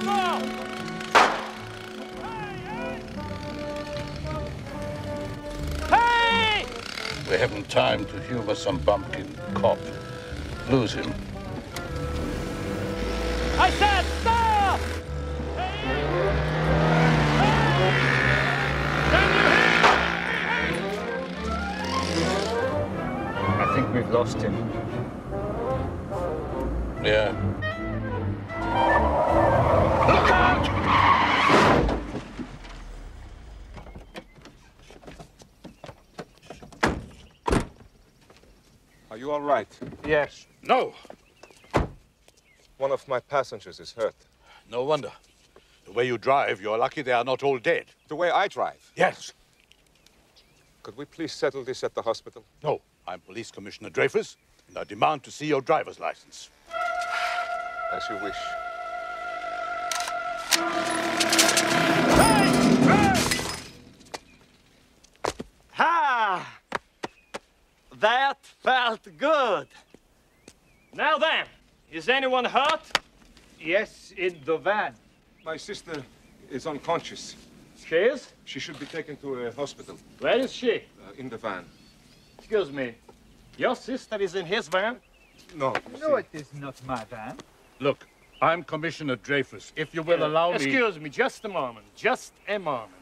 small! Hey! We haven't time to humor some bumpkin cop. Lose him. I said stop! I think we've lost him. Yeah. Are you all right? Yes. No. One of my passengers is hurt. No wonder. The way you drive, you're lucky they are not all dead. The way I drive. Yes. Could we please settle this at the hospital? No. I'm Police Commissioner Dreyfus, and I demand to see your driver's license. As you wish. Ha! That felt good. Now then, is anyone hurt? Yes, in the van. My sister is unconscious. She is? She should be taken to a hospital. Where is she? Uh, in the van. Excuse me. Your sister is in his van? No. No, it is not my van. Look, I'm Commissioner Dreyfus. If you will allow me. Excuse me, just a moment. Just a moment.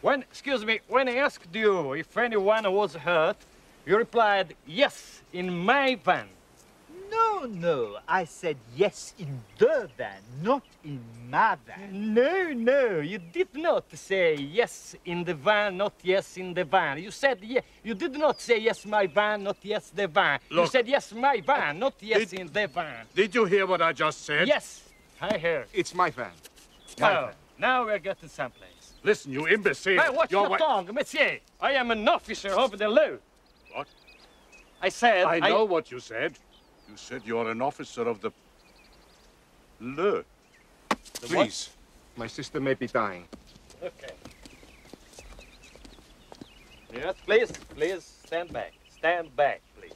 When, excuse me, when I asked you if anyone was hurt, you replied, yes, in my van. No, no. I said yes in the van, not in my van. No, no, you did not say yes in the van, not yes in the van. You said yes. You did not say yes, my van, not yes, the van. you said yes, my van, not yes Did- in the van. Did you hear what I just said? Yes, I heard. It's my van. Oh, now, now we're getting someplace. Listen, you imbecile. Hey, watch You're your tongue, monsieur. I am an officer of the law. What? I said. I know what you said. You said you're an officer of the. Le. Please. My sister may be dying. Okay. Yes, please, please stand back. Stand back, please.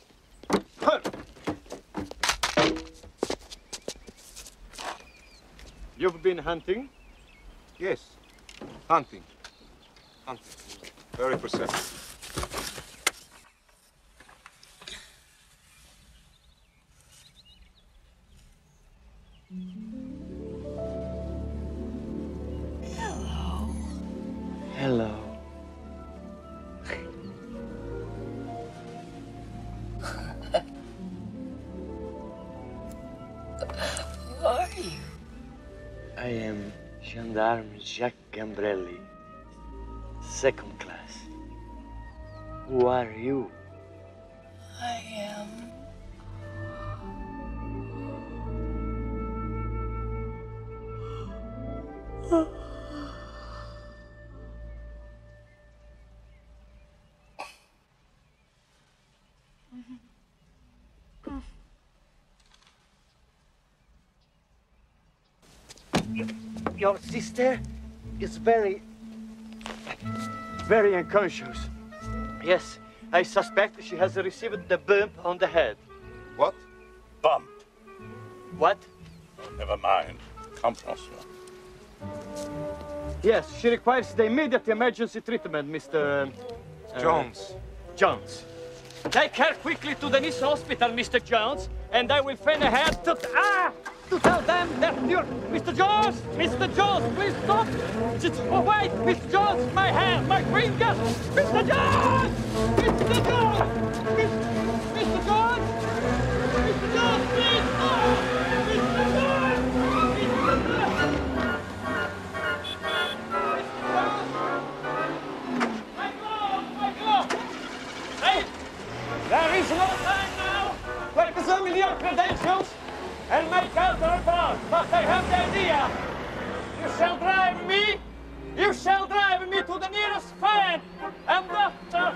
You've been hunting? Yes. Hunting. Hunting. Very perceptive. I am Gendarme Jacques Gambrelli, second class. Who are you? I am. Your sister is very, very unconscious. Yes, I suspect she has received the bump on the head. What? Bump. What? Never mind. Come, Francois. Yes, she requires the immediate emergency treatment, Mr. uh, Jones. Jones. Take her quickly to the Nice hospital, Mr. Jones, and I will send ahead to ah to tell them that you're Mr. Jones, Mr. Jones, please stop. Just oh, wait, Mr. Jones, my hand, my fingers, Mr. Jones, Mr. Jones, Mr. Mr. Jones, Mr. Jones, please stop, Mr. Jones, Mr. Jones. There is no time now to examine your credentials and make out a report, but I have the idea. You shall drive me, you shall drive me to the nearest fan, and after...